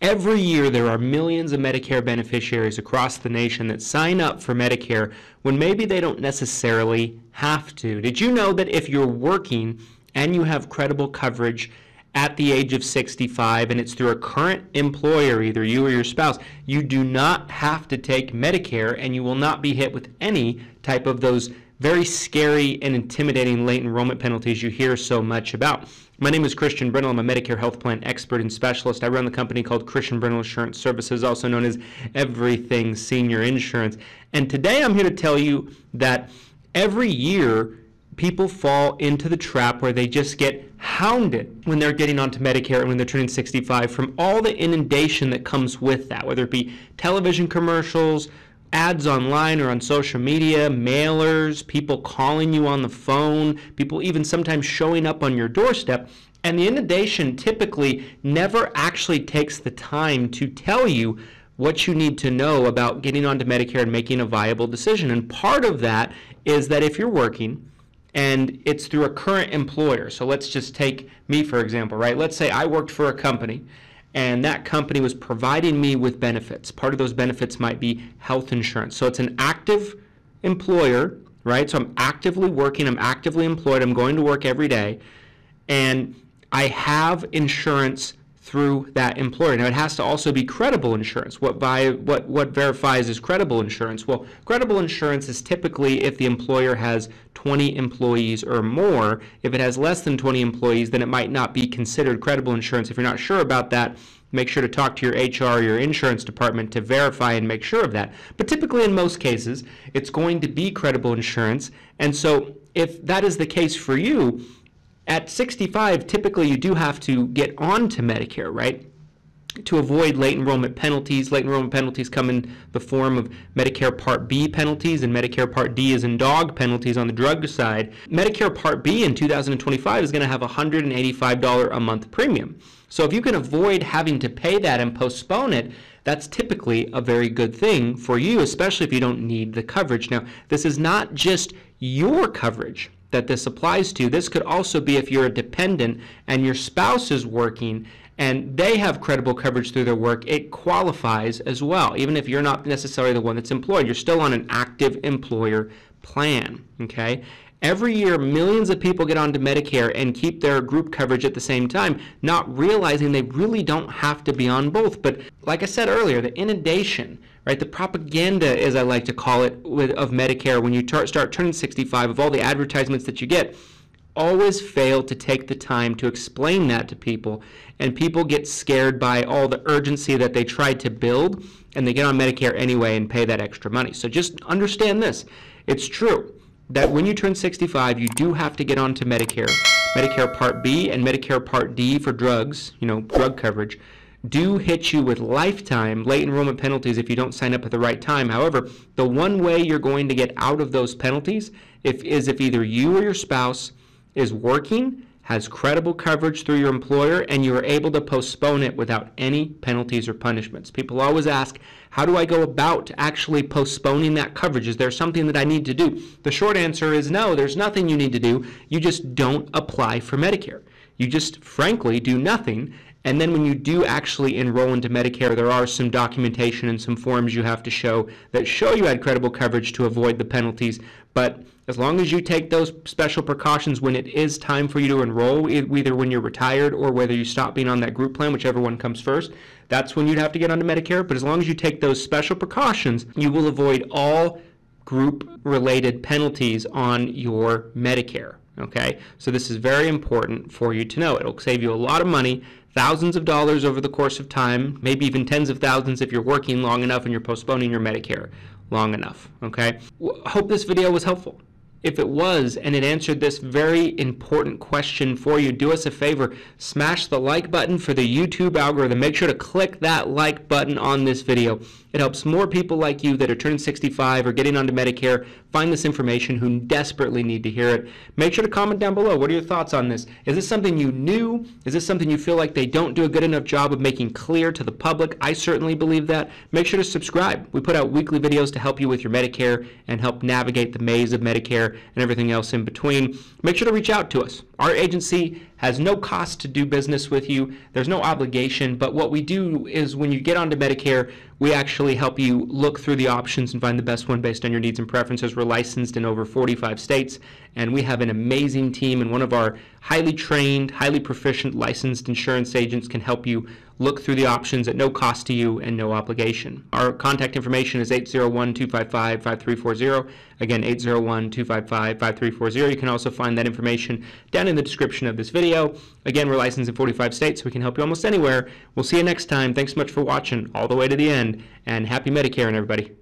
Every year, there are millions of Medicare beneficiaries across the nation that sign up for Medicare when maybe they don't necessarily have to. Did you know that if you're working and you have credible coverage at the age of 65 and it's through a current employer, either you or your spouse, you do not have to take Medicare and you will not be hit with any type of those very scary and intimidating late enrollment penalties you hear so much about. My name is Christian Brindle. I'm a Medicare health plan expert and specialist. I run the company called Christian Brindle Insurance Services, also known as Everything Senior Insurance. And today I'm here to tell you that every year people fall into the trap where they just get hounded when they're getting onto Medicare and when they're turning 65 from all the inundation that comes with that, whether it be television commercials, ads online or on social media, mailers, people calling you on the phone, people even sometimes showing up on your doorstep. And the inundation typically never actually takes the time to tell you what you need to know about getting onto Medicare and making a viable decision. And part of that is that if you're working, and it's through a current employer. So let's just take me for example, right? Let's say I worked for a company and that company was providing me with benefits. Part of those benefits might be health insurance. So it's an active employer, right? So I'm actively working, I'm actively employed, I'm going to work every day, and I have insurance through that employer. Now it has to also be credible insurance. What by what what verifies is credible insurance? Well, credible insurance is typically if the employer has 20 employees or more. If it has less than 20 employees, then it might not be considered credible insurance. If you're not sure about that, make sure to talk to your HR or your insurance department to verify and make sure of that. But typically in most cases, it's going to be credible insurance. And so if that is the case for you, at 65, typically you do have to get on to Medicare, right? To avoid late enrollment penalties. Late enrollment penalties come in the form of Medicare Part B penalties and Medicare Part D is in dog penalties on the drug side. Medicare Part B in 2025 is going to have a $185 a month premium. So if you can avoid having to pay that and postpone it, that's typically a very good thing for you, especially if you don't need the coverage. Now, this is not just your coverage that this applies to. This could also be if you're a dependent and your spouse is working and they have credible coverage through their work, it qualifies as well. Even if you're not necessarily the one that's employed, you're still on an active employer plan, okay? Every year, millions of people get onto Medicare and keep their group coverage at the same time, not realizing they really don't have to be on both. But like I said earlier, the inundation right? The propaganda, as I like to call it, with, of Medicare, when you tar- start turning 65, of all the advertisements that you get, always fail to take the time to explain that to people. And people get scared by all the urgency that they tried to build, and they get on Medicare anyway and pay that extra money. So just understand this. It's true that when you turn 65, you do have to get onto Medicare, Medicare Part B and Medicare Part D for drugs, you know, drug coverage do hit you with lifetime late enrollment penalties if you don't sign up at the right time. However, the one way you're going to get out of those penalties if, is if either you or your spouse is working, has credible coverage through your employer, and you are able to postpone it without any penalties or punishments. People always ask, how do I go about actually postponing that coverage? Is there something that I need to do? The short answer is no, there's nothing you need to do. You just don't apply for Medicare. You just frankly do nothing and then when you do actually enroll into Medicare, there are some documentation and some forms you have to show that show you had credible coverage to avoid the penalties. But as long as you take those special precautions when it is time for you to enroll, either when you're retired or whether you stop being on that group plan, whichever one comes first, that's when you'd have to get onto Medicare. But as long as you take those special precautions, you will avoid all group related penalties on your Medicare. Okay, so this is very important for you to know. It'll save you a lot of money thousands of dollars over the course of time, maybe even tens of thousands if you're working long enough and you're postponing your Medicare long enough. Okay? Hope this video was helpful. If it was and it answered this very important question for you, do us a favor, smash the like button for the YouTube algorithm. Make sure to click that like button on this video. It helps more people like you that are turning 65 or getting onto Medicare find this information who desperately need to hear it. Make sure to comment down below. What are your thoughts on this? Is this something you knew? Is this something you feel like they don't do a good enough job of making clear to the public? I certainly believe that. Make sure to subscribe. We put out weekly videos to help you with your Medicare and help navigate the maze of Medicare and everything else in between. Make sure to reach out to us. Our agency has no cost to do business with you. There's no obligation, but what we do is when you get onto Medicare, we actually help you look through the options and find the best one based on your needs and preferences. We're licensed in over 45 states, and we have an amazing team, and one of our highly trained, highly proficient licensed insurance agents can help you look through the options at no cost to you and no obligation. Our contact information is 801-255-5340. Again, 801-255-5340. You can also find that information down in the description of this video. Again, we're licensed in 45 states, so we can help you almost anywhere. We'll see you next time. Thanks so much for watching all the way to the end, and happy Medicare, everybody.